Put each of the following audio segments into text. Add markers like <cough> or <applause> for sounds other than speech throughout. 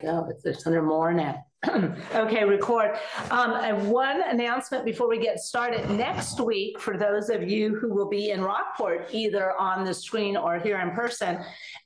go. It's under more now. <clears throat> okay, record. Um, and one announcement before we get started. Next week, for those of you who will be in Rockport, either on the screen or here in person,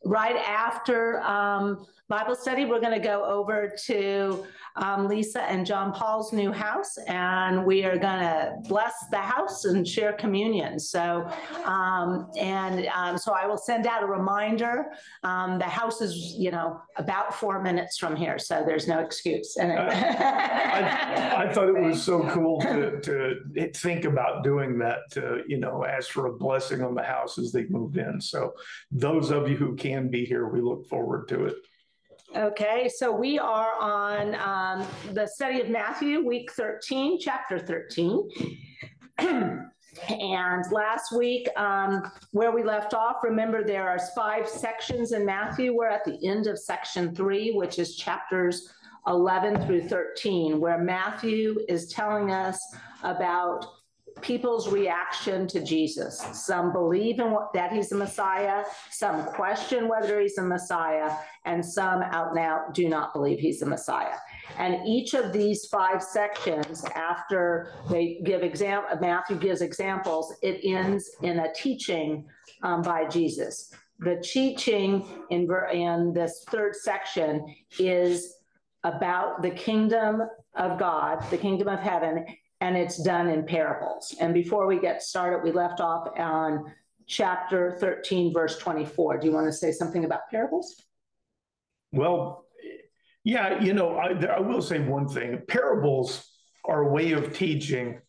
right after um, Bible study, we're going to go over to um, Lisa and John Paul's new house, and we are going to bless the house and share communion. So, um, and um, so I will send out a reminder. Um, the house is, you know, about four minutes from here, so there's no excuse. And I, I, <laughs> thought it was so cool to, to think about doing that. To you know, ask for a blessing on the house as they move in. So, those of you who can be here, we look forward to it. Okay, so we are on um, the study of Matthew, week 13, chapter 13. <clears throat> and last week, um, where we left off, remember there are five sections in Matthew. We're at the end of section three, which is chapters 11 through 13, where Matthew is telling us about people's reaction to Jesus. Some believe in what, that he's the Messiah, some question whether he's the Messiah, and some out and out do not believe he's the Messiah. And each of these five sections, after they give example, Matthew gives examples, it ends in a teaching um, by Jesus. The teaching in, in this third section is about the kingdom of God, the kingdom of heaven, and it's done in parables. And before we get started, we left off on chapter 13, verse 24. Do you want to say something about parables? Well, yeah, you know, I, I will say one thing parables are a way of teaching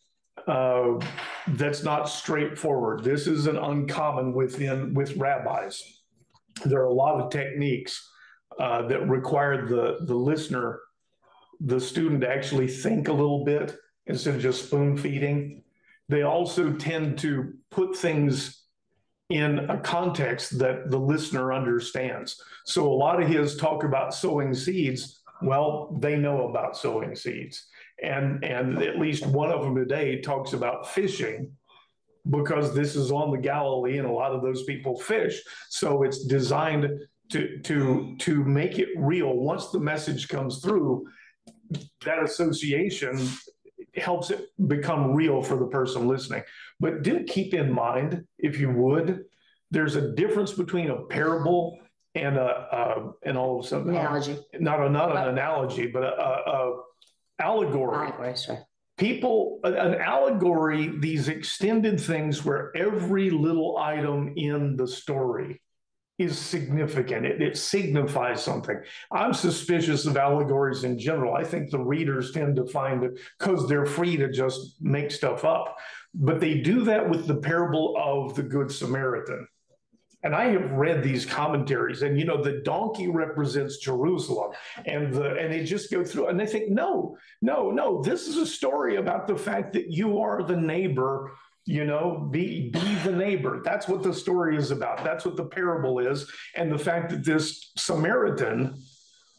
uh, that's not straightforward. This isn't uncommon within with rabbis. There are a lot of techniques uh, that require the the listener, the student, to actually think a little bit instead of just spoon feeding. They also tend to put things in a context that the listener understands. So a lot of his talk about sowing seeds, well, they know about sowing seeds. And and at least one of them today talks about fishing because this is on the Galilee and a lot of those people fish. So it's designed to to to make it real. Once the message comes through, that association helps it become real for the person listening. But do keep in mind, if you would, there's a difference between a parable and a, a and all of something uh, analogy. Not a not an analogy, but a, a. Allegory, People, an allegory, these extended things where every little item in the story is significant. It, it, signifies something. I'm suspicious of allegories in general. I think the readers tend to find it because they're free to just make stuff up. But they do that with the parable of the Good Samaritan. And I have read these commentaries, and you know, the donkey represents Jerusalem, and the and they just go through and they think, no, no, no, this is a story about the fact that you are the neighbor you know be be the neighbor. That's what the story is about. That's what the parable is. And the fact that this samaritan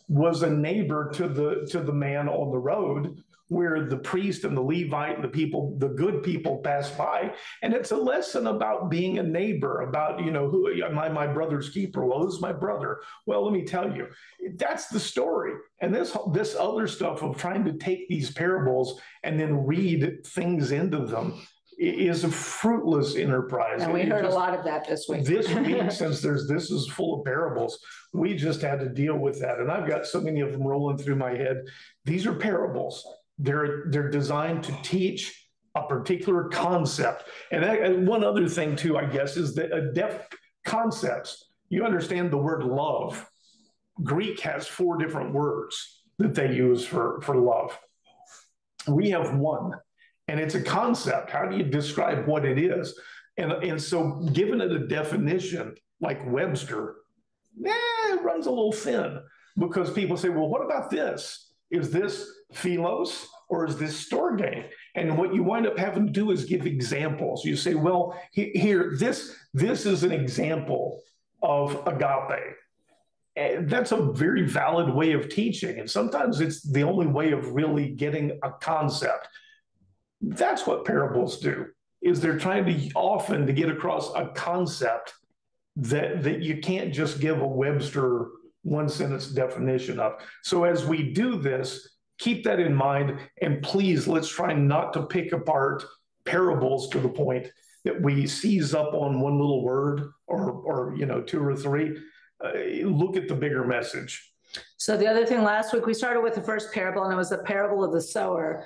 was a neighbor to the to the man on the road where the priest and the levite and the people the good people pass by. And it's a lesson about being a neighbor about you know who am i my brother's keeper? Well who's my brother? Well let me tell you that's the story. And this this other stuff of trying to take these parables and then read things into them is a fruitless enterprise. And we heard just, a lot of that this week. this <laughs> week, since there's this is full of parables, we just had to deal with that. And I've got so many of them rolling through my head. These are parables. They're they're designed to teach a particular concept. And, I, and one other thing too, I guess, is that a deaf concepts. You understand the word love. Greek has four different words that they use for, for love. We have one and it's a concept. How do you describe what it is? And, and so, given it a definition like Webster, eh, it runs a little thin because people say, well, what about this? Is this philos or is this storge? And what you wind up having to do is give examples. You say, well, here, this, this is an example of agape. And that's a very valid way of teaching. And sometimes it's the only way of really getting a concept. That's what parables do. Is they're trying to often to get across a concept that that you can't just give a Webster one sentence definition of. So as we do this, keep that in mind. And please, let's try not to pick apart parables to the point that we seize up on one little word or, or you know, two or three. Uh, look at the bigger message. So the other thing last week, we started with the first parable, and it was the parable of the sower.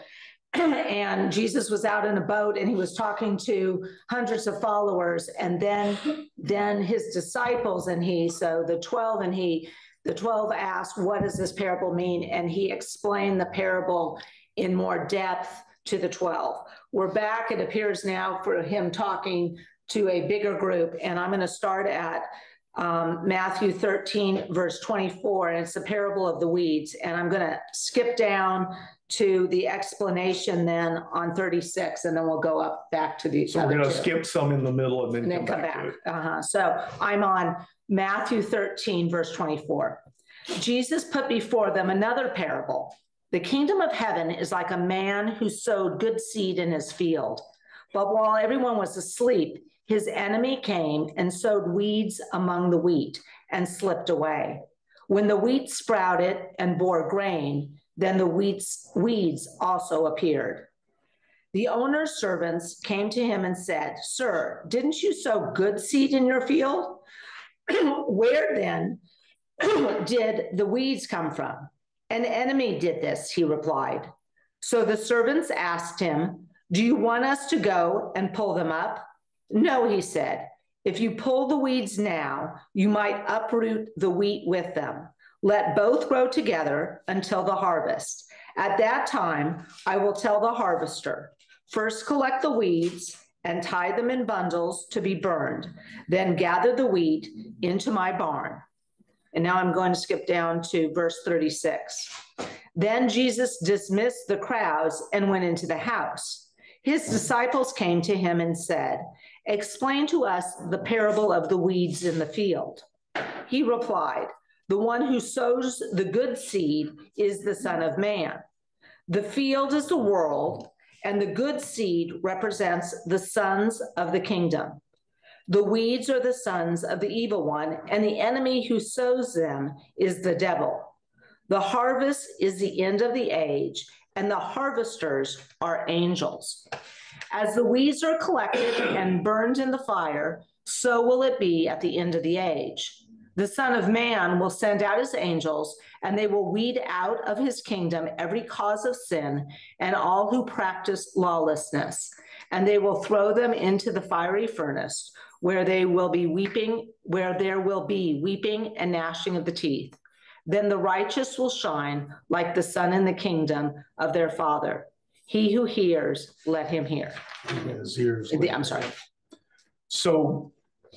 <clears throat> and Jesus was out in a boat and he was talking to hundreds of followers. And then then his disciples and he so the 12 and he the 12 asked what does this parable mean? And he explained the parable in more depth to the 12 we're back it appears now for him talking to a bigger group. And i'm going to start at um, Matthew 13, verse 24, and it's the parable of the weeds. And I'm going to skip down to the explanation then on 36, and then we'll go up back to the. So we're going to skip some in the middle and then, and then come, come back. back. Uh-huh. So I'm on Matthew 13, verse 24. Jesus put before them another parable. The kingdom of heaven is like a man who sowed good seed in his field. But while everyone was asleep, his enemy came and sowed weeds among the wheat and slipped away. When the wheat sprouted and bore grain, then the weeds, weeds also appeared. The owner's servants came to him and said, Sir, didn't you sow good seed in your field? <clears throat> Where then <clears throat> did the weeds come from? An enemy did this, he replied. So the servants asked him, Do you want us to go and pull them up? No, he said. If you pull the weeds now, you might uproot the wheat with them. Let both grow together until the harvest. At that time, I will tell the harvester first collect the weeds and tie them in bundles to be burned, then gather the wheat into my barn. And now I'm going to skip down to verse 36. Then Jesus dismissed the crowds and went into the house. His disciples came to him and said, Explain to us the parable of the weeds in the field. He replied, The one who sows the good seed is the Son of Man. The field is the world, and the good seed represents the sons of the kingdom. The weeds are the sons of the evil one, and the enemy who sows them is the devil. The harvest is the end of the age, and the harvesters are angels. As the weeds are collected and burned in the fire, so will it be at the end of the age. The Son of Man will send out his angels, and they will weed out of his kingdom every cause of sin and all who practice lawlessness. And they will throw them into the fiery furnace, where they will be weeping, where there will be weeping and gnashing of the teeth. Then the righteous will shine like the sun in the kingdom of their Father. He who hears, let him hear. His ears. I'm sorry. So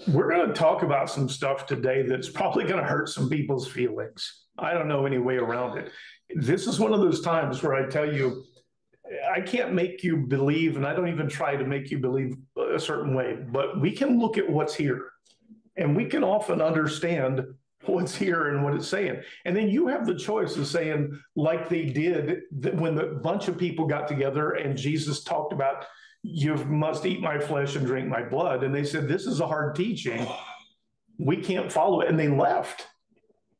we're going to talk about some stuff today that's probably going to hurt some people's feelings. I don't know any way around it. This is one of those times where I tell you, I can't make you believe, and I don't even try to make you believe a certain way, but we can look at what's here and we can often understand what's here and what it's saying. And then you have the choice of saying, like they did when the bunch of people got together and Jesus talked about, you must eat my flesh and drink my blood. And they said, this is a hard teaching. We can't follow it. And they left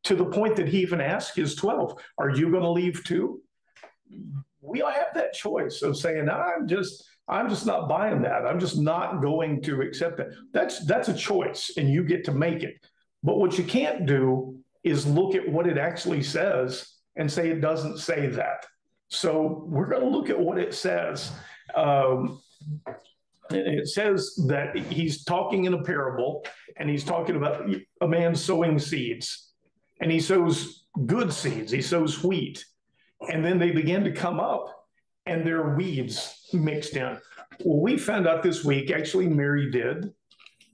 to the point that he even asked his 12, are you going to leave too? We all have that choice of saying, I'm just, I'm just not buying that. I'm just not going to accept that. That's that's a choice, and you get to make it. But what you can't do is look at what it actually says and say it doesn't say that. So we're going to look at what it says. Um, it says that he's talking in a parable and he's talking about a man sowing seeds. And he sows good seeds, he sows wheat. And then they begin to come up and there are weeds mixed in. Well, we found out this week, actually, Mary did,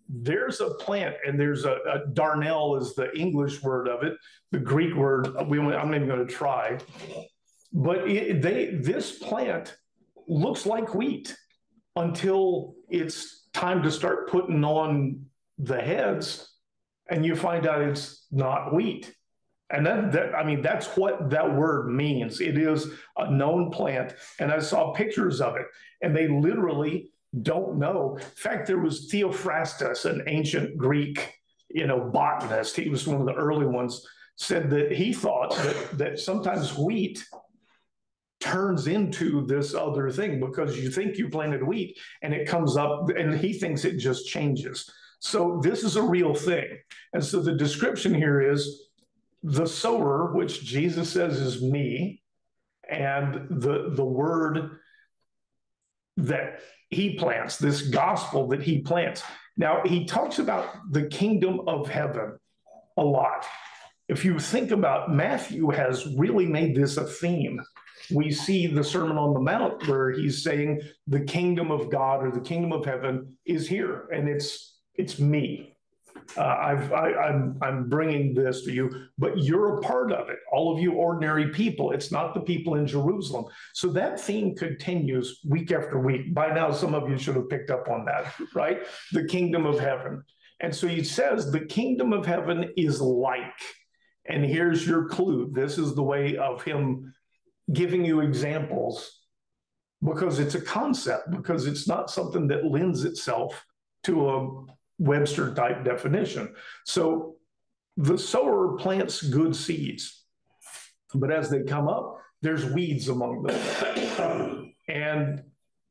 there's a plant and there's a, a, darnel is the english word of it. The greek word we i'm not even going to try. But it, they this plant looks like wheat until it's time to start putting on the heads and you find out it's not wheat and that, that i mean that's what that word means it is a known plant and i saw pictures of it and they literally don't know. In fact, there was Theophrastus, an ancient Greek, you know, botanist. He was one of the early ones. said that he thought that, that sometimes wheat turns into this other thing because you think you planted wheat and it comes up and he thinks it just changes. So this is a real thing. And so the description here is the sower, which Jesus says is me, and the, the word that he plants, this gospel that he plants. Now, he talks about the kingdom of heaven a lot. If you think about Matthew has really made this a theme. We see the Sermon on the Mount where he's saying the kingdom of God or the kingdom of heaven is here and it's it's me. Uh, I've, I, I'm, I'm bringing this to you, but you're a part of it. All of you ordinary people. It's not the people in Jerusalem. So that theme continues week after week. By now, some of you should have picked up on that, right? The kingdom of heaven. And so he says the kingdom of heaven is like. And here's your clue. This is the way of him giving you examples because it's a concept, because it's not something that lends itself to a Webster type definition. So the sower plants good seeds, but as they come up, there's weeds among them. and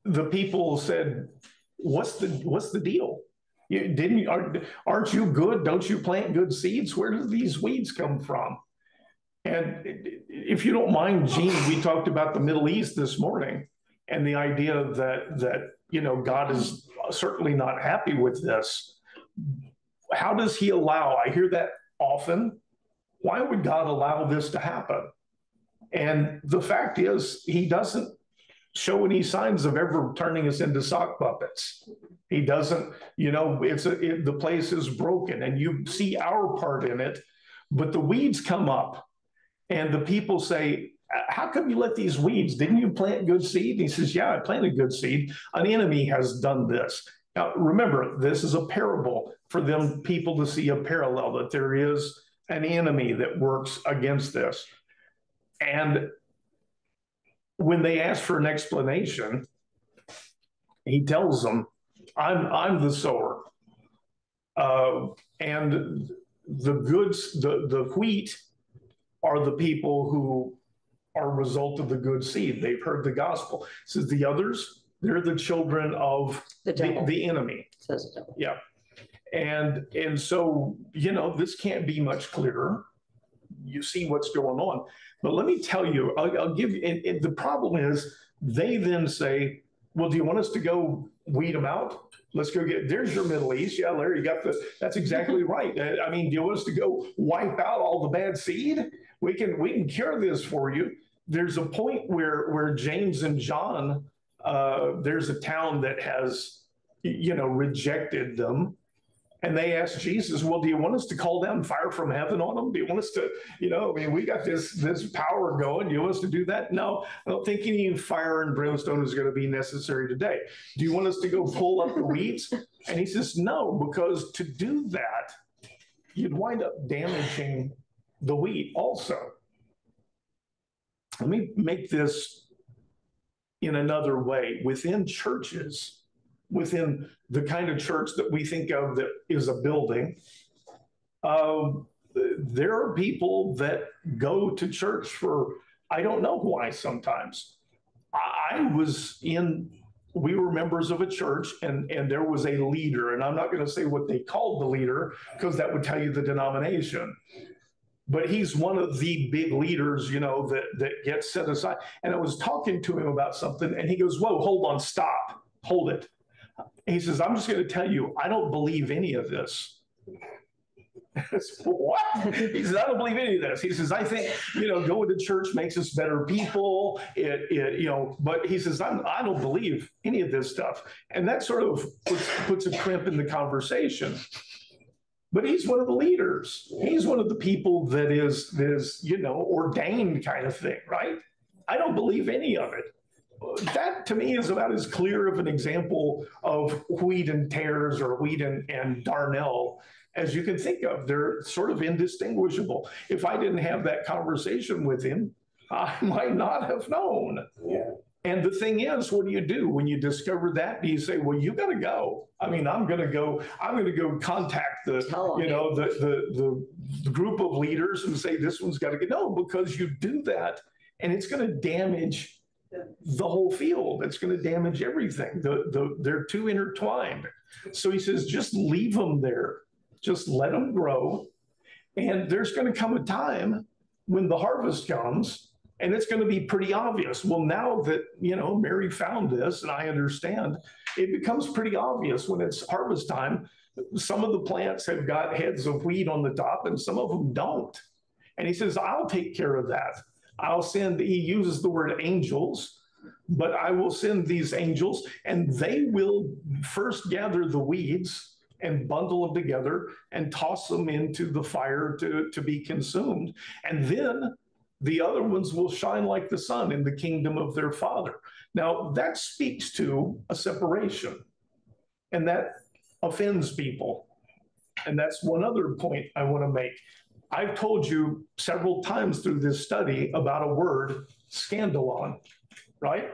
the people said, "What's the what's the deal? You, didn't aren't, aren't you good? Don't you plant good seeds? Where do these weeds come from?" And if you don't mind, Gene, we talked about the Middle East this morning and the idea that that you know God is certainly not happy with this how does he allow? I hear that often. Why would God allow this to happen? And the fact is, he doesn't show any signs of ever turning us into sock puppets. He doesn't, you know, it's a, it, the place is broken and you see our part in it, but the weeds come up and the people say, how come you let these weeds? Didn't you plant good seed? And he says, Yeah, I planted good seed. An enemy has done this. Now, remember, this is a parable for them people to see a parallel that there is an enemy that works against this. And when they ask for an explanation, he tells them, I'm, I'm the sower. Uh, and the goods, the, the wheat are the people who are a result of the good seed. They've heard the gospel. says the others, they're the children of The the, the enemy. says the. Yeah. And and so, you know, this can't be much clearer. You see what's going on. But let me tell you, I'll, I'll give you, and, and the problem is they then say, well, do you want us to go weed them out? Let's go get, there's your Middle East. Yeah, Larry, you got the, that's exactly <laughs> right. I mean, do you want us to go wipe out all the bad seed? We can, we can cure this for you. There's a point where, where James and John uh, there's a town that has, you know, rejected them. And they asked Jesus, well, do you want us to call down fire from heaven on them? Do you want us to, you know, I mean, we got this this power going. Do you want us to do that? No, I don't think any fire and brimstone is going to be necessary today. Do you want us to go pull up the weeds? And he says, no, because to do that, you'd wind up damaging the wheat also. Let me make this in another way within churches, within the kind of church that we think of that is a building. Um, there are people that go to church for I don't know why sometimes. I was in we were members of a church and and there was a leader and I'm not going to say what they called the leader because that would tell you the denomination but he's one of the big leaders, you know, that that gets set aside. And I was talking to him about something, and he goes, "Whoa, hold on, stop, hold it." He says, "I'm just going to tell you, I don't believe any of this." <laughs> what? He says, I don't believe any of this. He says, I think, you know, going to church makes us better people. It, it you know, but he says, I'm, I don't believe any of this stuff. And that sort of puts, puts a crimp in the conversation but he's one of the leaders. He's one of the people that is is you know ordained kind of thing, right? I don't believe any of it. That to me is about as clear of an example of wheat and tares or wheat and, and darnel as you can think of. They're sort of indistinguishable. If I didn't have that conversation with him, I <laughs> might not have known. Yeah. And the thing is, what do you do when you discover that? Do you say, well, you got to go? I mean, I'm going to go, I'm going to go contact the, Tell you know, the, the, the, the group of leaders and say, this one's got to get, no, because you do that and it's going to damage the whole field. It's going to damage everything. The, the, they're too intertwined. So he says, just leave them there. Just let them grow. And there's going to come a time when the harvest comes and it's going to be pretty obvious. Well, now that, you know, Mary found this and I understand, it becomes pretty obvious when it's harvest time. Some of the plants have got heads of wheat on the top and some of them don't. And he says, I'll take care of that. I'll send, he uses the word angels, but I will send these angels and they will first gather the weeds and bundle them together and toss them into the fire to, to be consumed. And then the other ones will shine like the sun in the kingdom of their father. Now, that speaks to a separation, and that offends people. And that's one other point I want to make. I've told you several times through this study about a word, scandalon, right?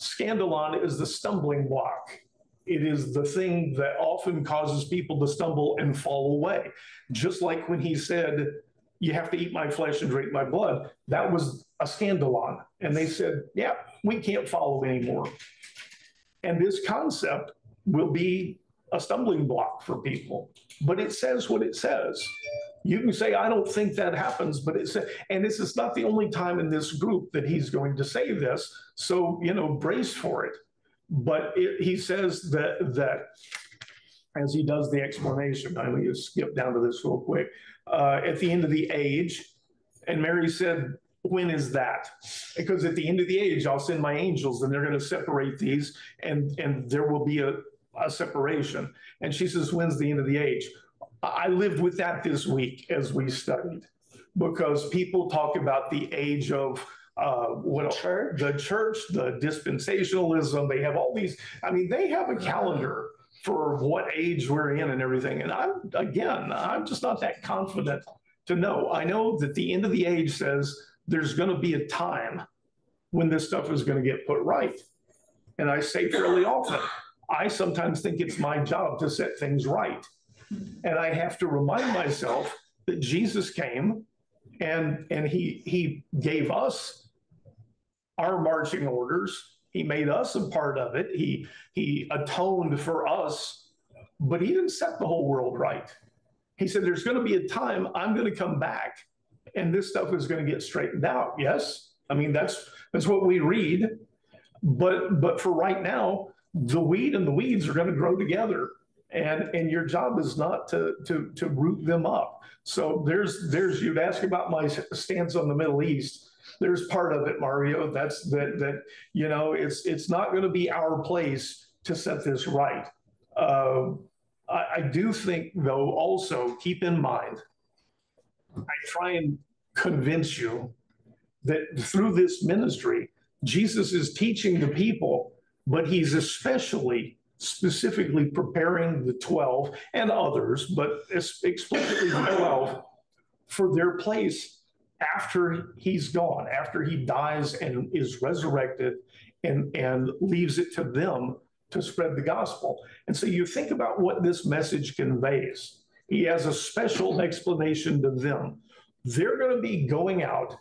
Scandalon is the stumbling block. It is the thing that often causes people to stumble and fall away. Just like when he said, You have to eat my flesh and drink my blood, that was a scandalon. And they said, Yeah, we can't follow anymore. And this concept will be a stumbling block for people, but it says what it says. You can say, I don't think that happens, but it's, and this is not the only time in this group that he's going to say this. So, you know, brace for it. But it, he says that, that as he does the explanation, I'm going to skip down to this real quick. Uh, at the end of the age, and Mary said, when is that? Because at the end of the age, I'll send my angels and they're going to separate these and, and there will be a, a separation. And she says, when's the end of the age? I lived with that this week as we studied because people talk about the age of uh, what Church. the church, the dispensationalism. They have all these. I mean, they have a calendar for what age we're in and everything. And I'm again, I'm just not that confident to know. I know that the end of the age says there's going to be a time when this stuff is going to get put right. And I say fairly often, I sometimes think it's my job to set things right. And I have to remind myself that Jesus came and and he he gave us our marching orders. He made us a part of it. He he atoned for us, but he didn't set the whole world right. He said there's going to be a time I'm going to come back and this stuff is going to get straightened out. Yes? I mean that's that's what we read. But but for right now, the weed and the weeds are going to grow together and and your job is not to to to root them up so there's there's you'd ask about my stance on the middle east there's part of it mario that's that that you know it's it's not going to be our place to set this right. Uh, I, I do think though also keep in mind i try and convince you that through this ministry jesus is teaching the people but he's especially specifically preparing the 12 and others, but explicitly 12 for their place after he's gone, after he dies and is resurrected and, and leaves it to them to spread the gospel. And so you think about what this message conveys. He has a special explanation to them. They're going to be going out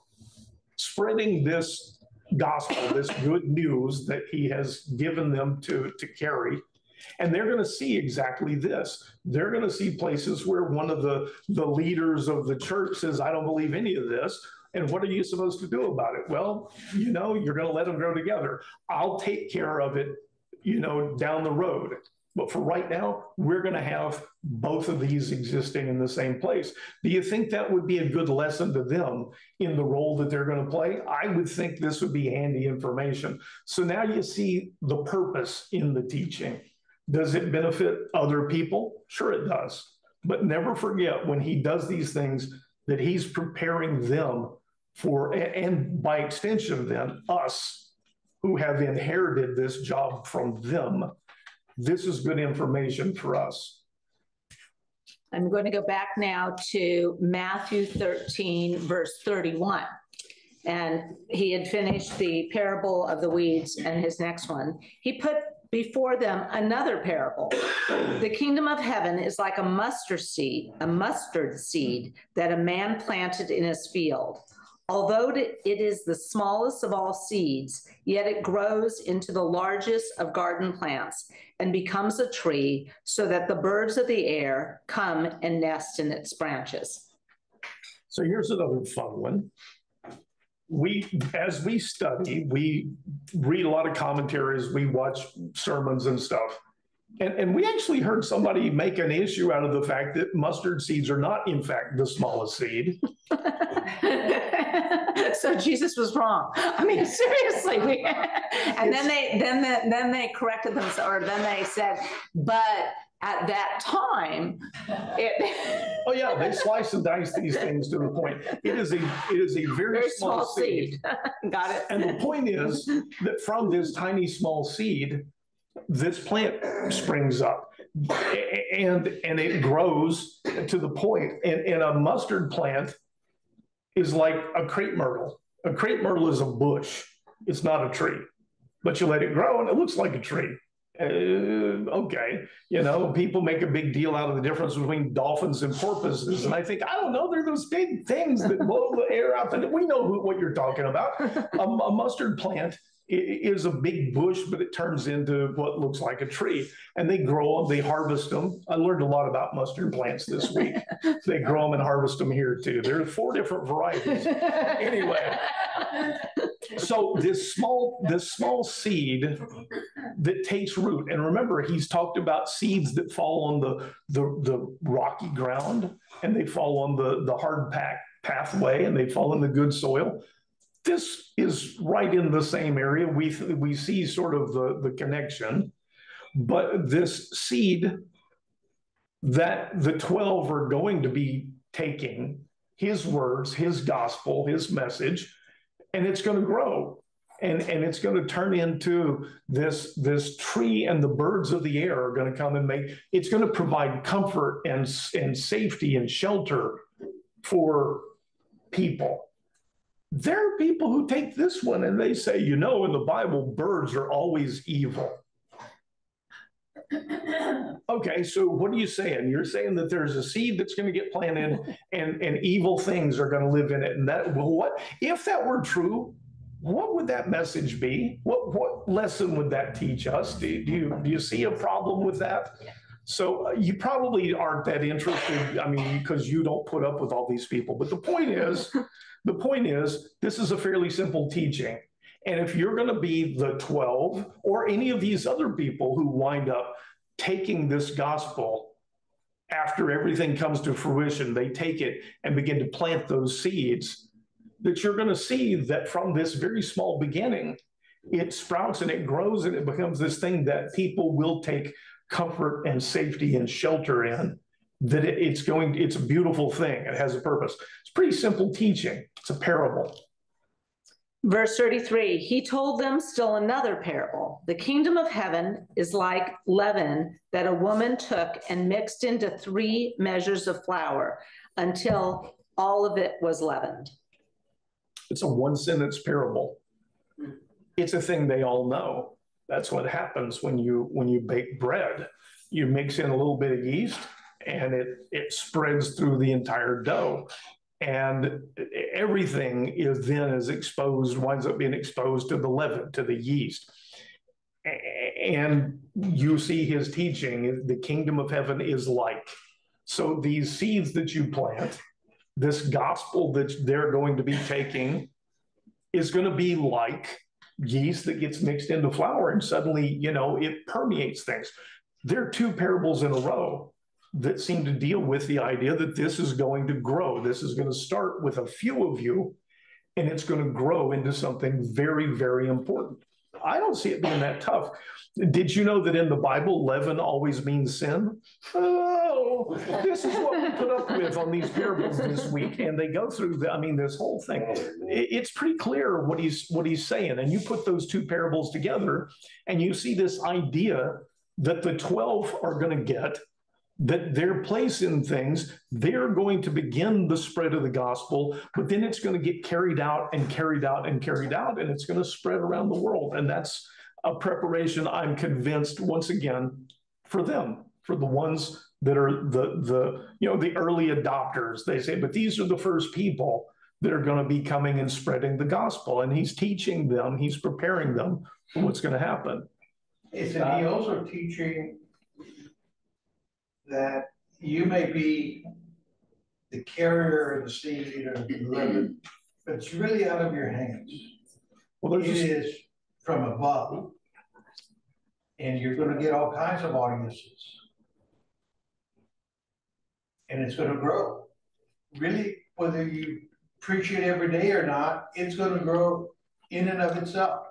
spreading this gospel, this good news that he has given them to, to carry. And they're going to see exactly this. They're going to see places where one of the, the leaders of the church says, I don't believe any of this. And what are you supposed to do about it? Well, you know, you're going to let them grow together. I'll take care of it, you know, down the road. But for right now, we're going to have both of these existing in the same place. Do you think that would be a good lesson to them in the role that they're going to play? I would think this would be handy information. So now you see the purpose in the teaching. Does it benefit other people? Sure, it does. But never forget when he does these things that he's preparing them for, and by extension, then us who have inherited this job from them this is good information for us. I'm going to go back now to Matthew 13, verse 31. and he had finished the parable of the weeds and his next one. He put before them another parable. The kingdom of heaven is like a mustard seed, a mustard seed that a man planted in his field. Although it is the smallest of all seeds, yet it grows into the largest of garden plants and becomes a tree so that the birds of the air come and nest in its branches. So here's another fun one. We, as we study, we read a lot of commentaries, we watch sermons and stuff. And, and we actually heard somebody make an issue out of the fact that mustard seeds are not, in fact, the smallest seed. <laughs> so Jesus was wrong. I mean, <laughs> seriously. We, <laughs> and then they then the, then they corrected themselves, or then they said, but at that time, it. <laughs> oh yeah, they slice and dice these things to the point. It is a it is a very, very small, small, seed. seed. <laughs> Got it. And the point is that from this tiny small seed, this plant springs up and and it grows to the point. and, and a mustard plant is like a crepe myrtle a crepe myrtle is a bush it's not a tree but you let it grow and it looks like a tree uh, okay you know people make a big deal out of the difference between dolphins and porpoises and i think i don't know they're those big things that blow the air out and we know who, what you're talking about a, a mustard plant is a big bush, but it turns into what looks like a tree. And they grow them, they harvest them. I learned a lot about mustard plants this week. they grow them and harvest them here too. There are four different varieties. anyway, so this small this small seed that takes root, and remember, he's talked about seeds that fall on the the, the rocky ground and they fall on the the hard pack pathway and they fall in the good soil this is right in the same area. We, we see sort of the, the connection, but this seed that the 12 are going to be taking his words, his gospel, his message, and it's going to grow. And, and it's going to turn into this, this tree, and the birds of the air are going to come and make it's going to provide comfort and, and safety and shelter for people. There are people who take this one and they say, you know, in the Bible, birds are always evil. <laughs> okay, so what are you saying? You're saying that there's a seed that's going to get planted and, and evil things are going to live in it. And that, well, what if that were true? What would that message be? What what lesson would that teach us? Do, do you do you see a problem with that? So uh, you probably aren't that interested. I mean, because you don't put up with all these people. But the point is, the point is, this is a fairly simple teaching. And if you're going to be the 12 or any of these other people who wind up taking this gospel after everything comes to fruition, they take it and begin to plant those seeds, that you're going to see that from this very small beginning, it sprouts and it grows and it becomes this thing that people will take comfort and safety and shelter in that it's going it's a beautiful thing. It has a purpose. It's pretty simple teaching. It's a parable verse 33 he told them still another parable. The kingdom of heaven is like leaven that a woman took and mixed into three measures of flour until all of it was leavened. It's a one sentence parable. It's a thing they all know. That's what happens when you when you bake bread. You mix in a little bit of yeast and it it spreads through the entire dough and everything is then is exposed winds up being exposed to the leaven to the yeast. And you see his teaching the kingdom of heaven is like. So these seeds that you plant this gospel that they're going to be taking is going to be like yeast that gets mixed into flour and suddenly you know it permeates things. There are two parables in a row that seem to deal with the idea that this is going to grow. This is going to start with a few of you, and it's going to grow into something very, very important. I don't see it being that tough. Did you know that in the Bible, leaven always means sin? Oh, this is what we put up with on these parables this week, and they go through. The, I mean, this whole thing. It's pretty clear what he's what he's saying, and you put those two parables together, and you see this idea that the twelve are going to get that their place in things, they're going to begin the spread of the gospel, but then it's going to get carried out and carried out and carried out, and it's going to spread around the world. And that's a preparation, I'm convinced, once again, for them, for the ones that are the the you know the early adopters. They say, but these are the first people that are going to be coming and spreading the gospel. And he's teaching them, he's preparing them for what's going to happen. Isn't he also teaching that you may be the carrier of the seed or the living, but it's really out of your hands. Well, It just, is from above. And you're gonna get all kinds of audiences. And it's gonna grow. Really, whether you preach it every day or not, it's gonna grow in and of itself.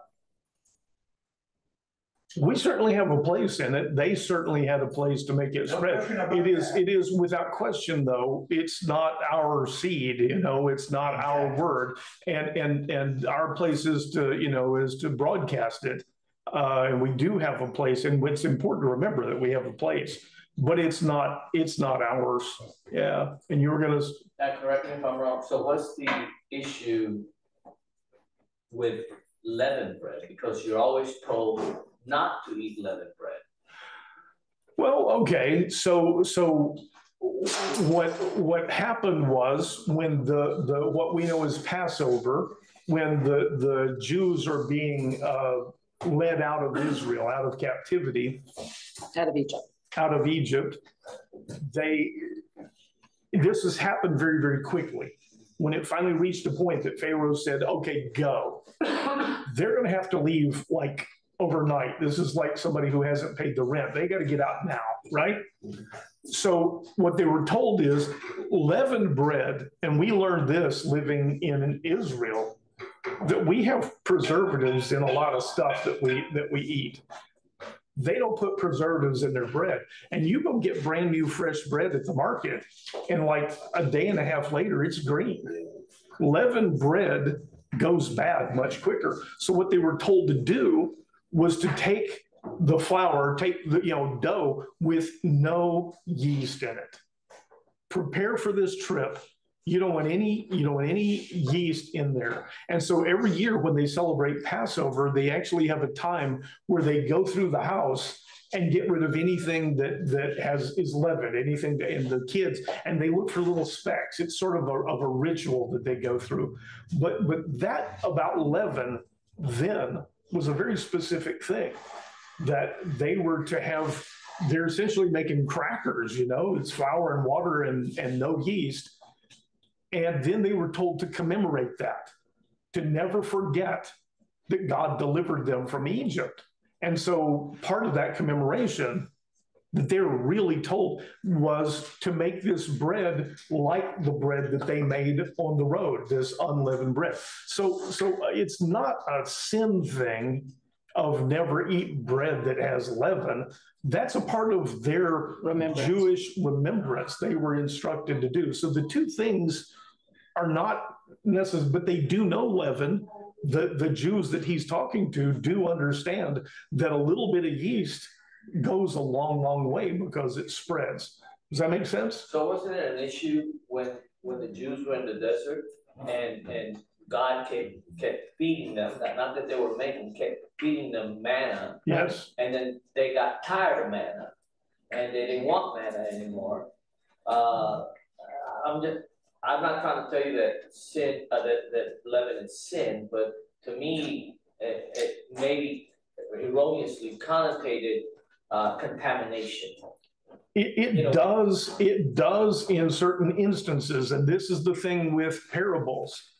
We certainly have a place in it. They certainly had a place to make it No spread. It is, that. it is without question, though, it's not our seed, you know, it's not our word. And, and, and our place is to, you know, is to broadcast it. Uh, and we do have a place and it's important to remember that we have a place, but it's not, it's not ours. Yeah. And you were gonna, s- Now, correct me if I'm wrong, so what's the issue with leavened bread? Because you're always told not to eat leavened bread. Well, okay, so, so what, what happened was when the, the, what we know as Passover, when the, the Jews are being, uh, led out of Israel, out of captivity, Out of Egypt. out of Egypt, they, this has happened very, very quickly. When it finally reached a point that Pharaoh said, okay, go, <laughs> they're gonna have to leave like overnight. This is like somebody who hasn't paid the rent. They gotta get out now, right? So what they were told is leavened bread, and we learned this living in Israel, that we have preservatives in a lot of stuff that we, that we eat. They don't put preservatives in their bread. And you go get brand new fresh bread at the market, and like a day and a half later, it's green. Leavened bread goes bad much quicker. So what they were told to do was to take the flour, take the, you know, dough with no yeast in it. Prepare for this trip. You don't want any, you don't want any yeast in there. And so every year when they celebrate Passover, they actually have a time where they go through the house and get rid of anything that that has is leavened, anything that, and the kids, and they look for little specks. It's sort of a, of a ritual that they go through. But but that about leaven then was a very specific thing that they were to have. They're essentially making crackers, you know, it's flour and water and, and no yeast. And then they were told to commemorate that, to never forget that God delivered them from Egypt. And so part of that commemoration that they were really told was to make this bread like the bread that they made on the road, this unleavened bread. So, so it's not a sin thing of never eat bread that has leaven. That's a part of their Remembrance. Jewish remembrance they were instructed to do. So the two things are not necessary, but they do know leaven. The, the Jews that he's talking to do understand that a little bit of yeast goes a long, long way because it spreads. Does that make sense? So wasn't it an issue when, when the Jews were in the desert and, and God kept, kept feeding them, not, that they were making, kept feeding them manna, Yes. and then they got tired of manna, and they didn't want manna anymore. Uh, I'm just, I'm not trying to tell you that sin, uh, that, that leaven is sin, but to me, it, it maybe erroneously connotated, uh, contamination. It, You know- does, it does in certain instances, and this is the thing with parables.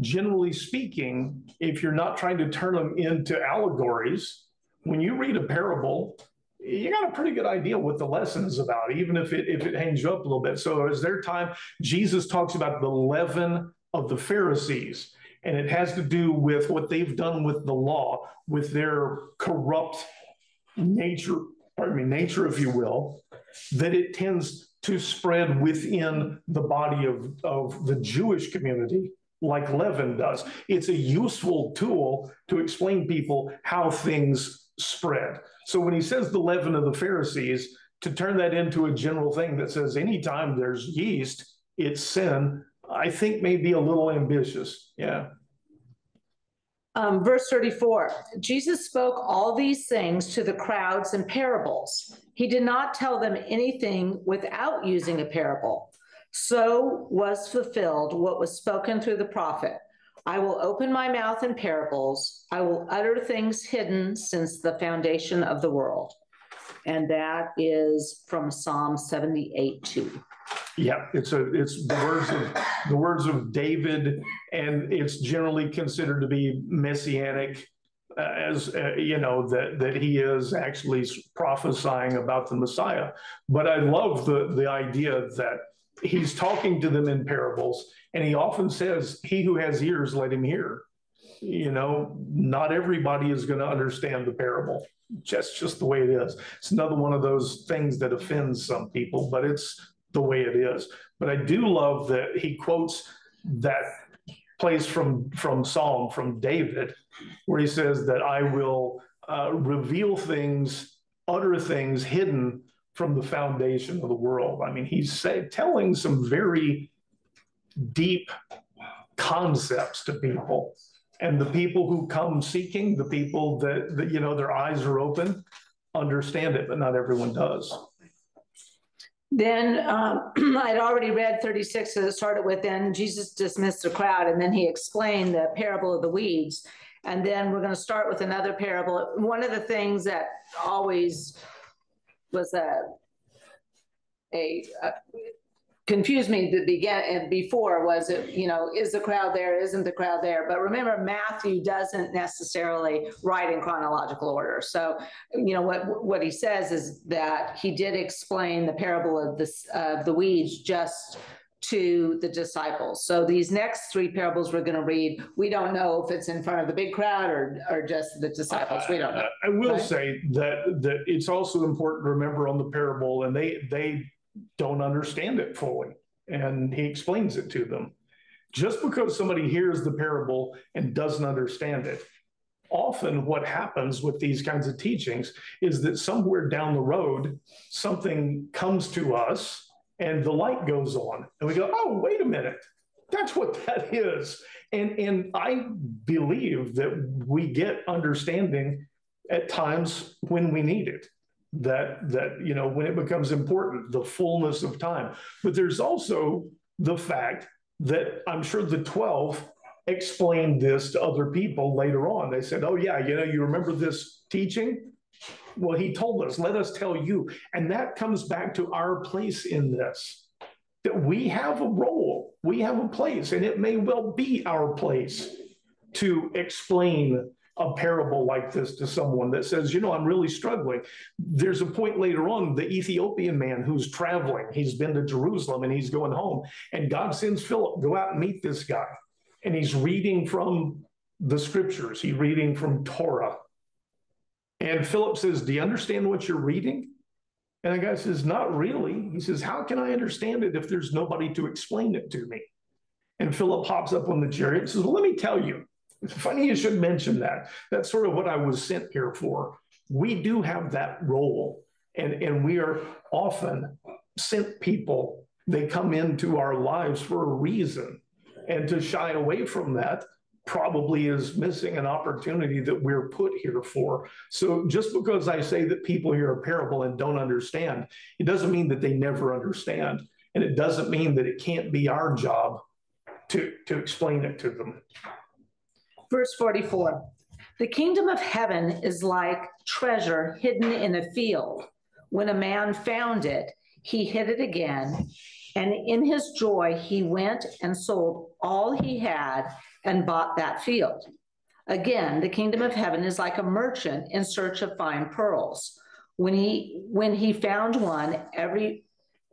Generally speaking, if you're not trying to turn them into allegories, when you read a parable, you got a pretty good idea what the lesson is about, even if it if it hangs you up a little bit. So is there time Jesus talks about the leaven of the Pharisees, and it has to do with what they've done with the law, with their corrupt nature, pardon me, nature, if you will, that it tends to spread within the body of, of the Jewish community like leaven does. It's a useful tool to explain people how things spread. So when he says the leaven of the Pharisees, to turn that into a general thing that says anytime there's yeast, it's sin, I think may be a little ambitious. Yeah. Um, verse 34 Jesus spoke all these things to the crowds in parables. He did not tell them anything without using a parable. So was fulfilled what was spoken through the prophet. I will open my mouth in parables. I will utter things hidden since the foundation of the world. And that is from Psalm 78 2. Yeah, it's a, it's the words of, the words of David, and it's generally considered to be messianic. Uh, as uh, you know that that he is actually prophesying about the Messiah, but I love the the idea that he's talking to them in parables, and he often says, "He who has ears, let him hear." You know, not everybody is going to understand the parable. Just just the way it is. It's another one of those things that offends some people, but it's the way it is. But I do love that he quotes that place from from Psalm from David, where he says that I will uh, reveal things, utter things hidden from the foundation of the world. I mean, he's say, telling some very deep concepts to people. And the people who come seeking, the people that, that you know, their eyes are open, understand it, but not everyone does. Then um, <clears throat> I'd already read 36, so it started with then Jesus dismissed the crowd, and then he explained the parable of the weeds. And then we're going to start with another parable. One of the things that always was a, a, a confused me to begin and before was it you know is the crowd there isn't the crowd there but remember matthew doesn't necessarily write in chronological order so you know what what he says is that he did explain the parable of this of uh, the weeds just to the disciples. So these next three parables we're going to read, we don't know if it's in front of the big crowd or or just the disciples. We don't know. I, I will right? say that that it's also important to remember on the parable, and they they don't understand it fully. And he explains it to them. Just because somebody hears the parable and doesn't understand it, often what happens with these kinds of teachings is that somewhere down the road, something comes to us and the light goes on. And we go, oh, wait a minute. That's what that is. And, and I believe that we get understanding at times when we need it that that you know when it becomes important the fullness of time. But there's also the fact that i'm sure the 12 explained this to other people later on. They said oh yeah you know you remember this teaching? Well he told us let us tell you. And that comes back to our place in this that we have a role we have a place and it may well be our place to explain a parable like this to someone that says, you know, I'm really struggling. There's a point later on, the Ethiopian man who's traveling, he's been to Jerusalem and he's going home. And God sends Philip, go out and meet this guy. And he's reading from the scriptures, he's reading from Torah. And Philip says, Do you understand what you're reading? And the guy says, Not really. He says, How can I understand it if there's nobody to explain it to me? And Philip hops up on the chariot and says, Well, let me tell you. It's funny you should mention that. That's sort of what I was sent here for. We do have that role, and, and we are often sent people. They come into our lives for a reason. And to shy away from that probably is missing an opportunity that we're put here for. So just because I say that people hear a parable and don't understand, it doesn't mean that they never understand. And it doesn't mean that it can't be our job to, to explain it to them. Verse 44 The kingdom of heaven is like treasure hidden in a field. When a man found it, he hid it again. And in his joy, he went and sold all he had and bought that field. Again, the kingdom of heaven is like a merchant in search of fine pearls. When he when he found one, every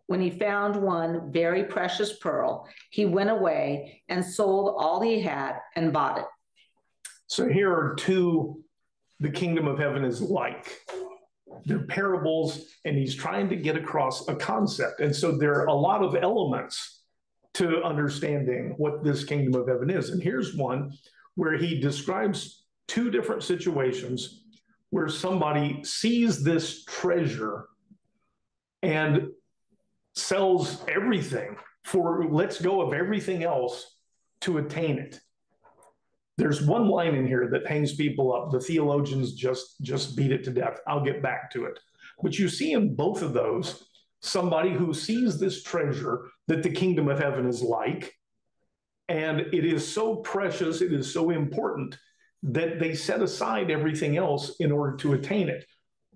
when he found one very precious pearl, he went away and sold all he had and bought it. So here are two the kingdom of heaven is like. They're parables, and he's trying to get across a concept. And so there are a lot of elements to understanding what this kingdom of heaven is. And here's one where he describes two different situations where somebody sees this treasure and sells everything for, let's go of everything else to attain it. There's one line in here that hangs people up. The theologians just, just beat it to death. I'll get back to it. But you see in both of those, somebody who sees this treasure that the kingdom of heaven is like, and it is so precious, it is so important that they set aside everything else in order to attain it.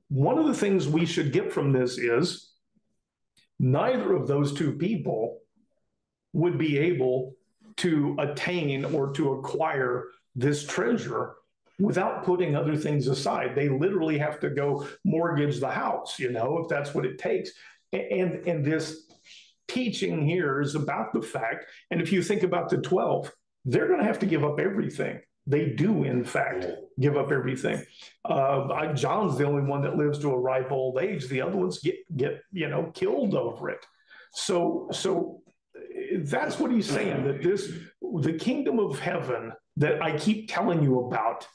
One of the things we should get from this is neither of those two people would be able to attain or to acquire this treasure without putting other things aside. They literally have to go mortgage the house, you know, if that's what it takes. And and this teaching here is about the fact, and if you think about the 12, they're going to have to give up everything. They do, in fact, give up everything. Uh, I, John's the only one that lives to a ripe old age. The other ones get get you know killed over it. So so that's what he's saying that this the kingdom of heaven that I keep telling you about.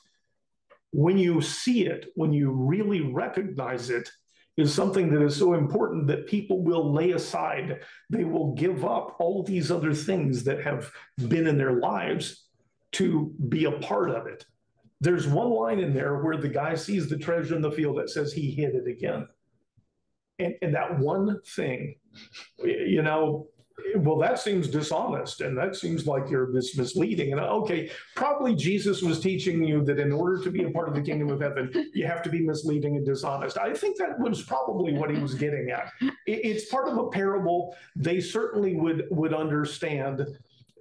When you see it, when you really recognize it, is something that is so important that people will lay aside. They will give up all these other things that have been in their lives to be a part of it. There's one line in there where the guy sees the treasure in the field that says he hid it again. And, and that one thing, you know, well, that seems dishonest and that seems like you're mis- misleading. And okay, probably Jesus was teaching you that in order to be a part of the kingdom of heaven, you have to be misleading and dishonest. I think that was probably what he was getting at. It, it's part of a parable. They certainly would would understand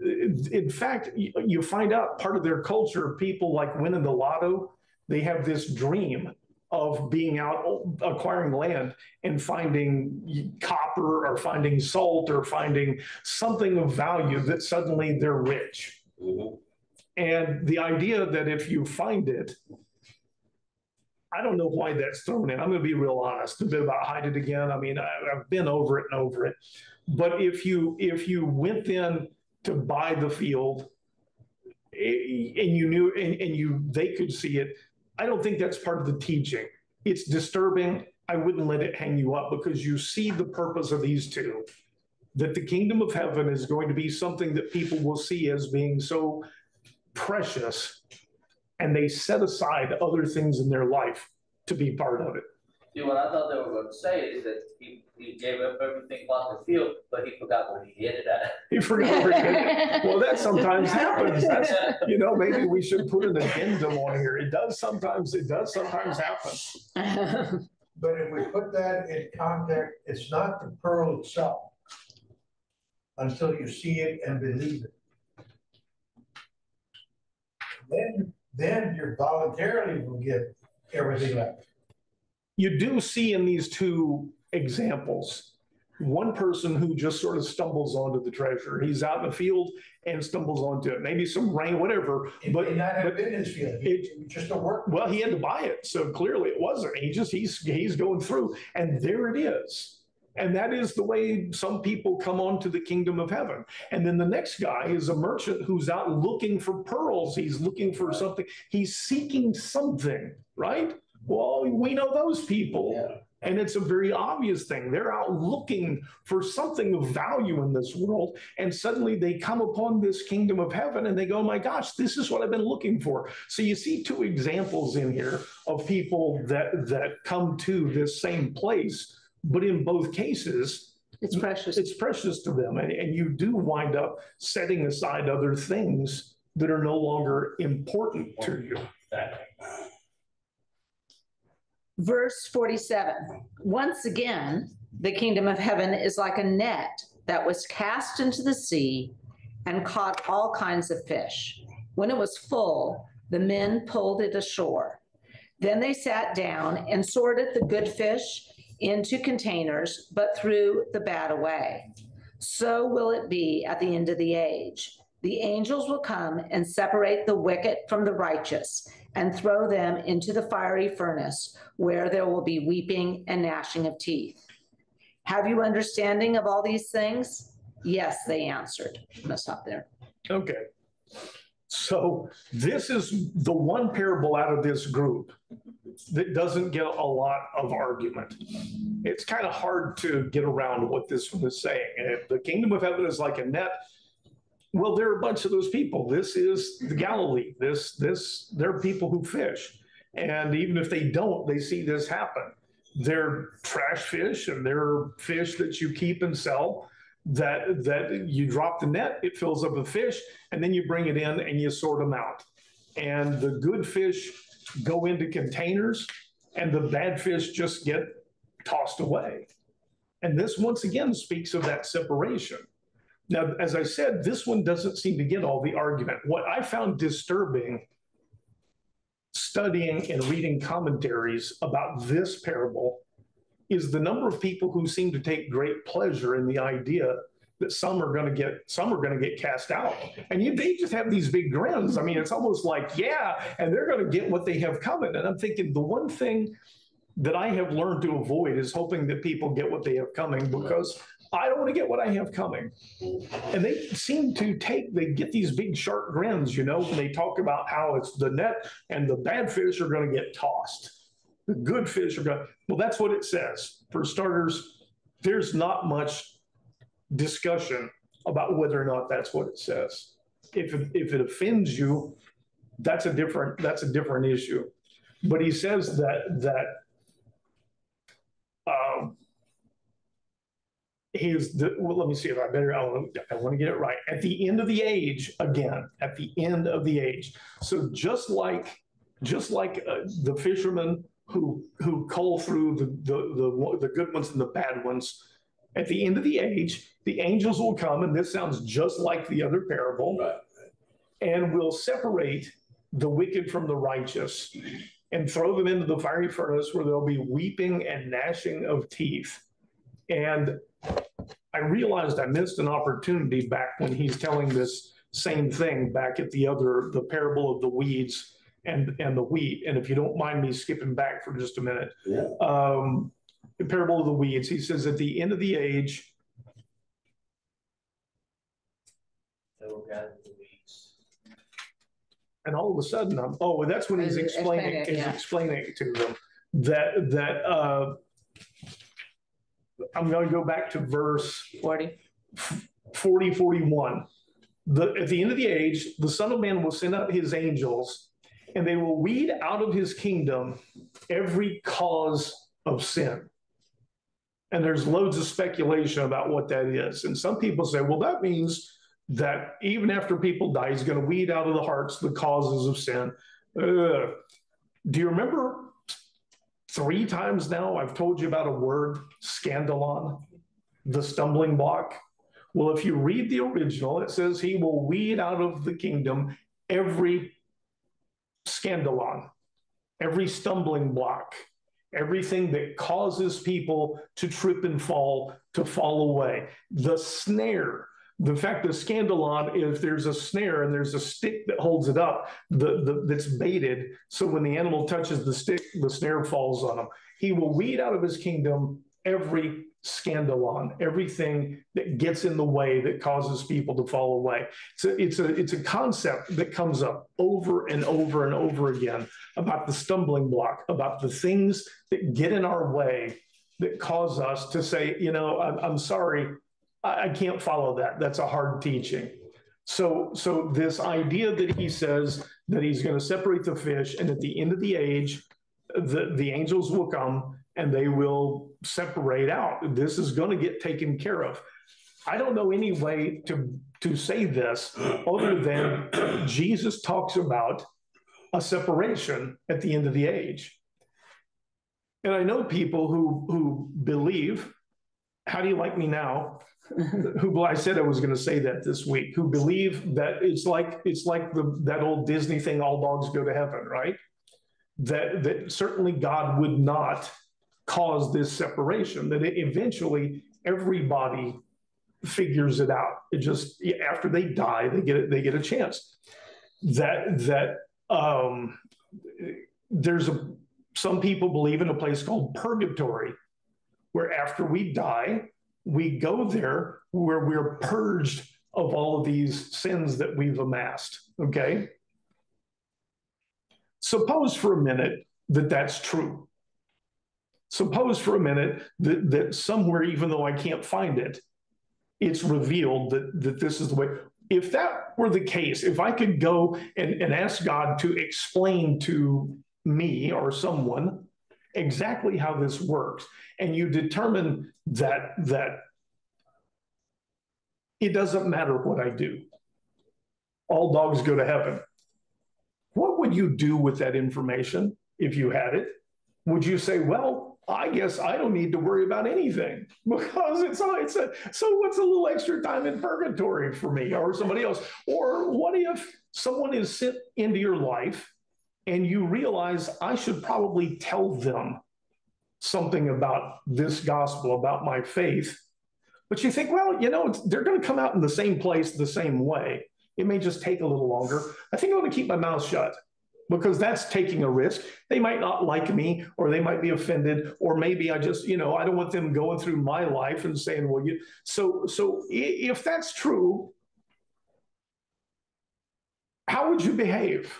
in fact, you find out part of their culture, people like winning the lotto, they have this dream of being out acquiring land and finding copper or finding salt or finding something of value that suddenly they're rich. Mm-hmm. And the idea that if you find it, I don't know why that's thrown in. I'm going to be real honest a bit about hide it again. I mean, I, I've been over it and over it. But if you if you went in to buy the field eh, and you knew and, and you they could see it i don't think that's part of the teaching. It's disturbing. I wouldn't let it hang you up because you see the purpose of these two that the kingdom of heaven is going to be something that people will see as being so precious and they set aside other things in their life to be part of it See, what I thought they were going to say is that he, he gave up everything about the field, but he forgot where he hid it at. He forgot where he hid it. Well, that sometimes happens. That's, you know, maybe we should put an addendum on here. It does sometimes, it does sometimes happen. <laughs> But if we put that in context, it's not the pearl itself until you see it and believe it. Then, then you're voluntarily will give everything up you do see in these two examples one person who just sort of stumbles onto the treasure. He's out in the field and stumbles onto it. Maybe some rain, whatever. It but not have but been his field. It, just a work. Well, he had to buy it, so clearly it wasn't. He just he's he's going through, and there it is. And that is the way some people come onto the kingdom of heaven. And then the next guy is a merchant who's out looking for pearls. He's looking for something. He's seeking something, right? Well, we know those people. Yeah. And it's a very obvious thing. They're out looking for something of value in this world. And suddenly they come upon this kingdom of heaven and they go, my gosh, this is what I've been looking for. So you see two examples in here of people that, that come to this same place. But in both cases, it's precious. It's precious to them. And, and you do wind up setting aside other things that are no longer important to you. Verse 47 Once again, the kingdom of heaven is like a net that was cast into the sea and caught all kinds of fish. When it was full, the men pulled it ashore. Then they sat down and sorted the good fish into containers, but threw the bad away. So will it be at the end of the age. The angels will come and separate the wicked from the righteous and throw them into the fiery furnace where there will be weeping and gnashing of teeth. Have you understanding of all these things? Yes, they answered. I'm going to stop there. Okay. So this is the one parable out of this group that doesn't get a lot of argument. It's kind of hard to get around what this one is saying. The kingdom of heaven is like a net, well, there are a bunch of those people. This is the Galilee. This, this, they're people who fish. And even if they don't, they see this happen. They're trash fish and they're fish that you keep and sell that that you drop the net, it fills up with fish, and then you bring it in and you sort them out. And the good fish go into containers and the bad fish just get tossed away. And this once again speaks of that separation. Now, as I said, this one doesn't seem to get all the argument. What I found disturbing studying and reading commentaries about this parable is the number of people who seem to take great pleasure in the idea that some are going to get some are going to get cast out. And you, they just have these big grins. I mean it's almost like yeah and they're going to get what they have coming. And i'm thinking the one thing that i have learned to avoid is hoping that people get what they have coming because i don't want to get what i have coming and they seem to take they get these big sharp grins you know when they talk about how it's the net and the bad fish are going to get tossed the good fish are going well that's what it says for starters there's not much discussion about whether or not that's what it says. If, if it offends you, that's a different, that's a different issue. But he says that, that um, he is the, well, let me see if I better, I want, to, I want to get it right. At the end of the age, again, at the end of the age. So just like, just like uh, the fishermen who, who cull through the, the, the, the good ones and the bad ones, at the end of the age, the angels will come, and this sounds just like the other parable, Right. and will separate the wicked from the righteous and throw them into the fiery furnace where there'll be weeping and gnashing of teeth. And I realized I missed an opportunity back when he's telling this same thing back at the other, the parable of the weeds and, and the wheat. And if you don't mind me skipping back for just a minute. Yeah. Um, the parable of the weeds, he says at the end of the age, They will gather the weeds. and all of a sudden, I'm, oh, that's when he's explaining, it, he's explaining it to them that, that, uh, I'm going to go back to verse Forty. 40, 41. The, at the end of the age, the Son of Man will send out his angels, and they will weed out of his kingdom every cause of sin. And there's loads of speculation about what that is. And some people say, well, that means that even after people die, he's going to weed out of the hearts the causes of sin. Ugh. Do you remember three times now I've told you about a word, scandalon, the stumbling block? Well, if you read the original, it says he will weed out of the kingdom every scandalon, every stumbling block, everything that causes people to trip and fall, to fall away. The snare, the fact that scandalon is there's a snare and there's a stick that holds it up the, the, that's baited. So when the animal touches the stick, the snare falls on him. He will weed out of his kingdom every scandalon, everything that gets in the way that causes people to fall away. So it's a it's a concept that comes up over and over and over again about the stumbling block, about the things that get in our way that cause us to say, you know, I'm, I'm sorry, I, can't follow that. That's a hard teaching. So, so this idea that he says that he's going to separate the fish, and at the end of the age, the, the angels will come and they will separate out. This is going to get taken care of. I don't know any way to, to say this other than Jesus talks about a separation at the end of the age. And I know people who, who believe, how do you like me now? Who I said I was going to say that this week, who believe that it's like it's like the that old Disney thing, all dogs go to heaven, right? That that certainly God would not cause this separation. That eventually everybody figures it out. It just after they die, they get they get a chance. That that um, there's a some people believe in a place called purgatory, where after we die, we go there where we're purged of all of these sins that we've amassed. Okay. Suppose for a minute that that's true. Suppose for a minute that, that somewhere, even though I can't find it, it's revealed that, that this is the way. If that were the case, if I could go and, and ask God to explain to me or someone exactly how this works, and you determine that that it doesn't matter what I do. All dogs go to heaven. What would you do with that information if you had it? Would you say, well, I guess I don't need to worry about anything because it's a, it's a so what's a little extra time in purgatory for me or somebody else? Or what if someone is sent into your life and you realize I should probably tell them something about this gospel, about my faith. But you think, well, you know, they're going to come out in the same place the same way. It may just take a little longer. I think I'm going to keep my mouth shut because that's taking a risk. They might not like me or they might be offended or maybe I just, you know, I don't want them going through my life and saying, well, you so so if that's true, how would you behave?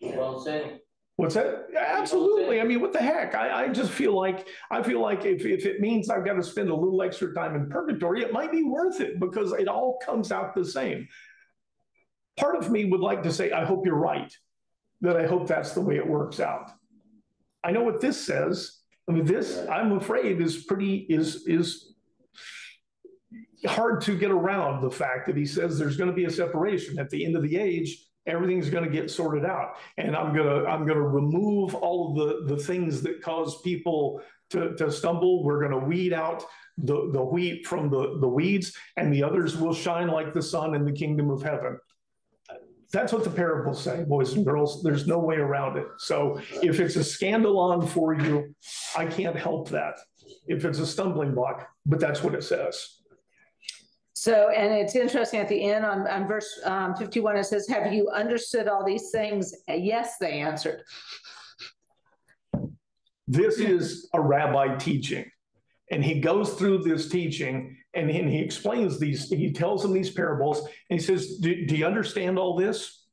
Well said. What's that? Absolutely. I mean, what the heck? I, I just feel like I feel like if, if it means I've got to spend a little extra time in purgatory, it might be worth it because it all comes out the same. Part of me would like to say, I hope you're right, that I hope that's the way it works out. I know what this says. I mean, this, I'm afraid, is pretty is is hard to get around the fact that he says there's going to be a separation at the end of the age everything's going to get sorted out. And i'm going to i'm going to remove all of the the things that cause people to, to stumble. We're going to weed out the the wheat from the the weeds and the others will shine like the sun in the kingdom of heaven. That's what the parables say boys and girls. There's no way around it. So if it's a scandalon for you i can't help that. If it's a stumbling block but that's what it says so, and it's interesting at the end on, on verse um, 51, it says, Have you understood all these things? Yes, they answered. This is a rabbi teaching. And he goes through this teaching and and he explains these, he tells them these parables and he says, do, do you understand all this?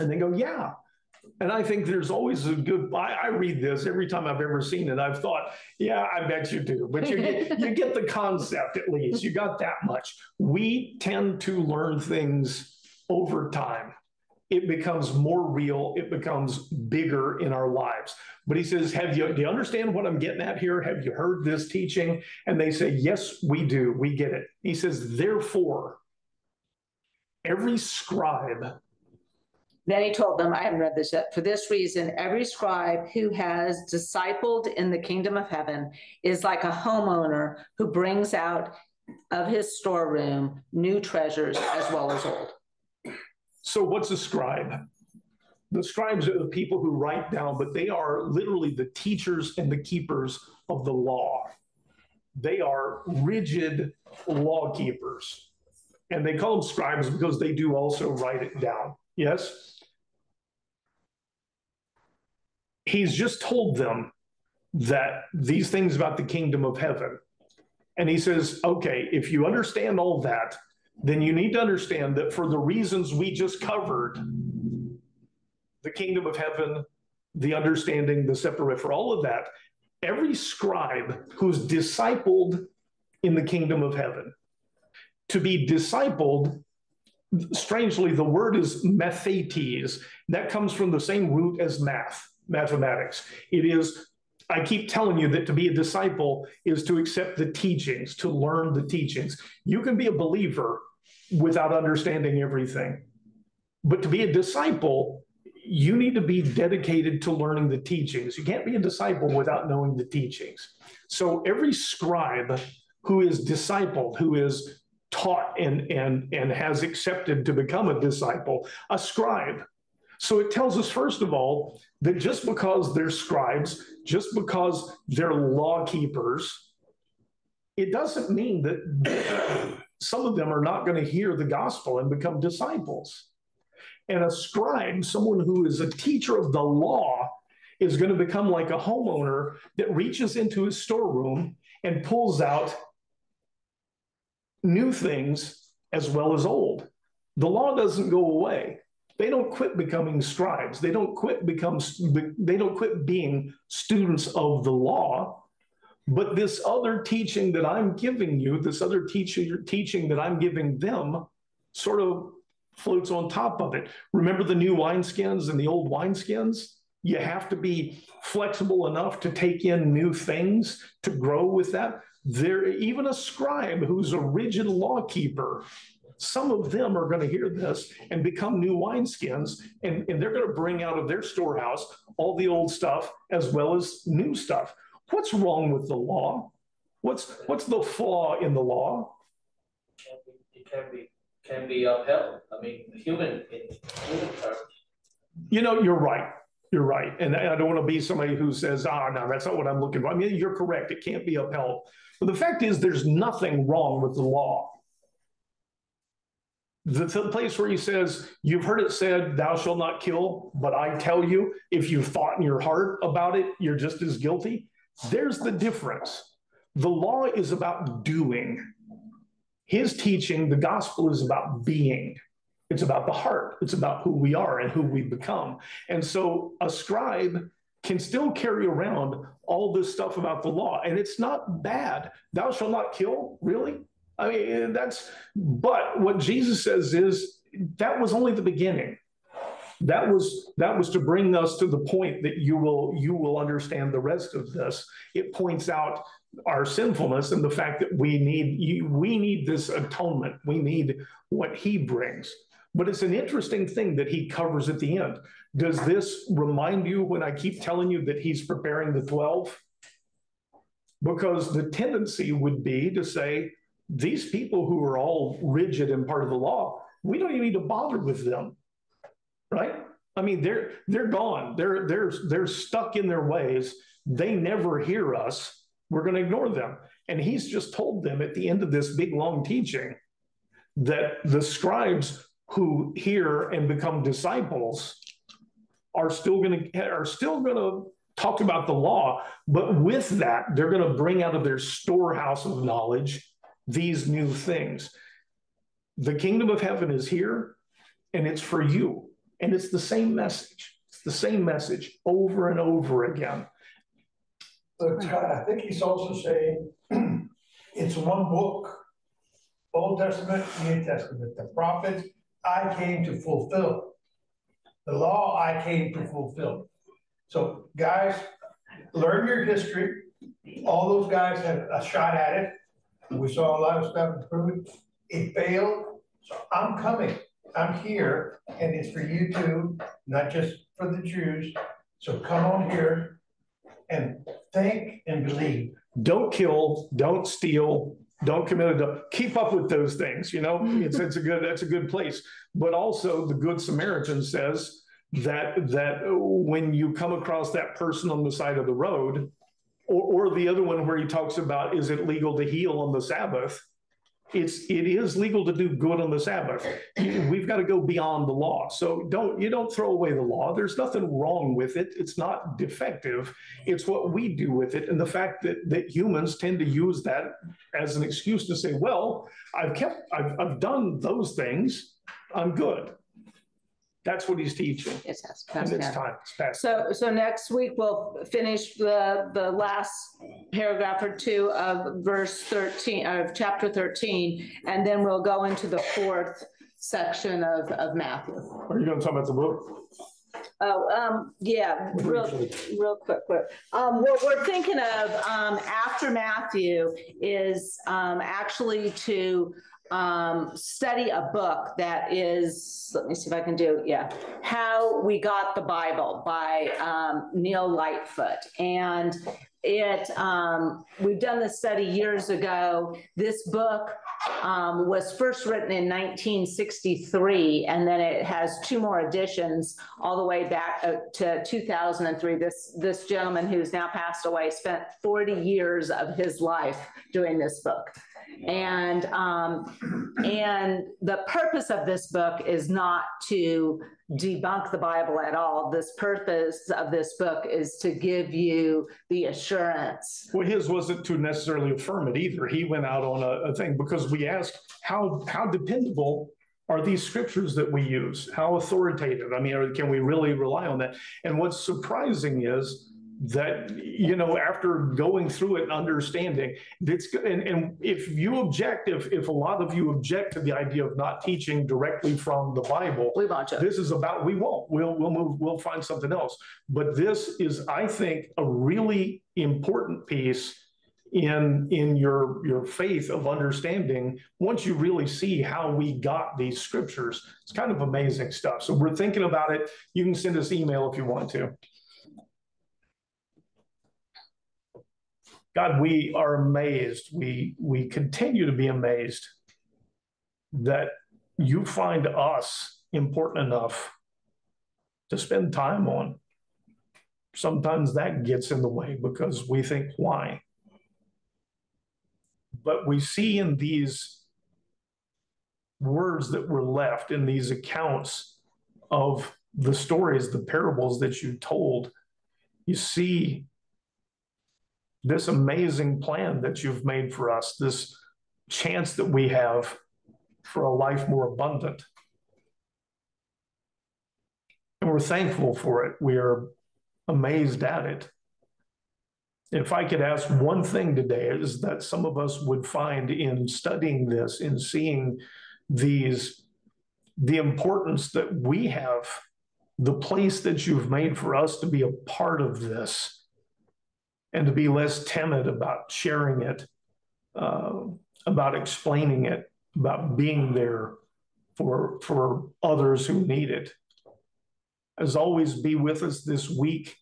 And they go, Yeah. And I think there's always a good. I, I, read this every time I've ever seen it. I've thought, yeah, I bet you do. But you get, <laughs> you get the concept at least. You got that much. We tend to learn things over time. It becomes more real. It becomes bigger in our lives. But he says, "Have you? Do you understand what I'm getting at here? Have you heard this teaching?" And they say, "Yes, we do. We get it." He says, "Therefore, every scribe." Then he told them, I haven't read this yet. For this reason, every scribe who has discipled in the kingdom of heaven is like a homeowner who brings out of his storeroom new treasures as well as old. So, what's a scribe? The scribes are the people who write down, but they are literally the teachers and the keepers of the law. They are rigid law keepers. And they call them scribes because they do also write it down. Yes? He's just told them that these things about the kingdom of heaven. And he says, okay, if you understand all that, then you need to understand that for the reasons we just covered, the kingdom of heaven, the understanding, the separate, for all of that, every scribe who's discipled in the kingdom of heaven, to be discipled, strangely, the word is mathetes. That comes from the same root as math mathematics. It is, I keep telling you that to be a disciple is to accept the teachings, to learn the teachings. You can be a believer without understanding everything. But to be a disciple, you need to be dedicated to learning the teachings. You can't be a disciple without knowing the teachings. So every scribe who is discipled, who is taught and and and has accepted to become a disciple, a scribe so it tells us, first of all, that just because they're scribes, just because they're law keepers, it doesn't mean that some of them are not going to hear the gospel and become disciples. And a scribe, someone who is a teacher of the law, is going to become like a homeowner that reaches into his storeroom and pulls out new things as well as old. The law doesn't go away They don't quit becoming scribes. They don't quit become they don't quit being students of the law. But this other teaching that I'm giving you, this other teaching teaching that I'm giving them, sort of floats on top of it. Remember the new wineskins and the old wineskins? You have to be flexible enough to take in new things to grow with that. There, even a scribe who's a rigid law keeper, some of them are going to hear this and become new wineskins, and, and they're going to bring out of their storehouse all the old stuff as well as new stuff. What's wrong with the law? What's what's the flaw in the law? It can be can be upheld. I mean, human in human terms. You know, you're right. You're right. And I don't want to be somebody who says, ah, oh, no, that's not what I'm looking for. I mean, you're correct. It can't be upheld. But the fact is, there's nothing wrong with the law. The, place where he says, You've heard it said, Thou shalt not kill, but I tell you, if you've thought in your heart about it, you're just as guilty. There's the difference. The law is about doing, his teaching, the gospel is about being. It's about the heart. It's about who we are and who we become. And so a scribe can still carry around all this stuff about the law, and it's not bad. Thou shalt not kill, really? I mean, that's, but what Jesus says is that was only the beginning. That was that was to bring us to the point that you will you will understand the rest of this. It points out our sinfulness and the fact that we need we need this atonement. We need what he brings. But it's an interesting thing that he covers at the end. Does this remind you when I keep telling you that he's preparing the 12? Because the tendency would be to say, these people who are all rigid and part of the law, we don't even need to bother with them. Right? I mean, they're they're gone. They're they're they're stuck in their ways. They never hear us. We're going to ignore them. And he's just told them at the end of this big long teaching that the scribes who hear and become disciples are still going to are still going to talk about the law but with that they're going to bring out of their storehouse of knowledge these new things the kingdom of heaven is here and it's for you and it's the same message it's the same message over and over again but i think he's also saying <clears throat> it's one book old testament new testament the prophets I came to fulfill. The law I came to fulfill. So, guys, learn your history. All those guys have a shot at it. We saw a lot of stuff improve. It failed. So I'm coming. I'm here, and it's for you too, not just for the Jews. So come on here and think and believe. Don't kill, don't steal, don't commit adultery. Keep up with those things. You know, <laughs> it's it's a good that's a good place. But also, the Good Samaritan says that that when you come across that person on the side of the road, or, or the other one where he talks about is it legal to heal on the Sabbath? it's it is legal to do good on the Sabbath. <clears throat> We've got to go beyond the law. So don't you don't throw away the law. There's nothing wrong with it. It's not defective. It's what we do with it, and the fact that that humans tend to use that as an excuse to say, "Well, I've kept, I've, I've done those things. I'm good." That's what he's teaching. Yes, yes. And it's time. It's past. So, so next week we'll finish the, the last paragraph or two of verse thirteen, of chapter thirteen, and then we'll go into the fourth section of, of Matthew. Are you gonna talk about the book? Oh, um, yeah, real, real quick, quick. Um, what we're thinking of, um, after Matthew is, um, actually to, um, study a book that is, let me see if I can do, yeah, How We Got the Bible by um, Neil Lightfoot. And it, um, we've done this study years ago. This book um, was first written in 1963, and then it has two more editions all the way back uh, to 2003. This, this gentleman who's now passed away spent 40 years of his life doing this book. And um, and the purpose of this book is not to debunk the Bible at all. This purpose of this book is to give you the assurance. Well, his wasn't to necessarily affirm it either. He went out on a, a thing because we asked how how dependable are these scriptures that we use, how authoritative? I mean, can we really rely on that? And what's surprising is that, you know, after going through it and understanding, it's, and, and if you object, if, if a lot of you object to the idea of not teaching directly from the Bible, We this is about, we won't, we'll, we'll move, we'll find something else. But this is, I think, a really important piece in, in your, your faith of understanding, once you really see how we got these scriptures, it's kind of amazing stuff. So we're thinking about it. You can send us email if you want to. God, we are amazed. We, we continue to be amazed that you find us important enough to spend time on. Sometimes that gets in the way because we think, why? But we see in these words that were left, in these accounts of the stories, the parables that you told, you see this amazing plan that you've made for us, this chance that we have for a life more abundant. And we're thankful for it. We are amazed at it. If I could ask one thing today, is that some of us would find in studying this, in seeing these, the importance that we have, the place that you've made for us to be a part of this, and to be less timid about sharing it, uh, about explaining it, about being there for, for others who need it. As always, be with us this week.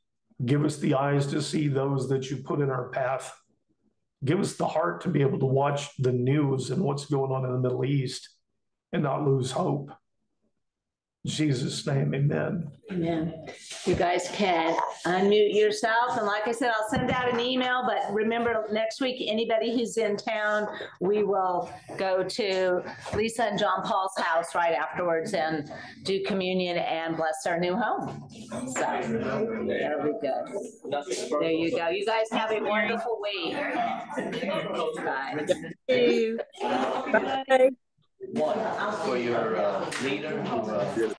Give us the eyes to see those that you put in our path. Give us the heart to be able to watch the news and what's going on in the Middle East and not lose hope. In Jesus' name, amen. Amen. You guys can unmute yourself. And like I said, I'll send out an email, but remember next week, anybody who's in town, we will go to Lisa and John Paul's house right afterwards and do communion and bless our new home. So there we go. Nothing There you go. You guys have a wonderful week. Bye. One, for your uh, leader who uh,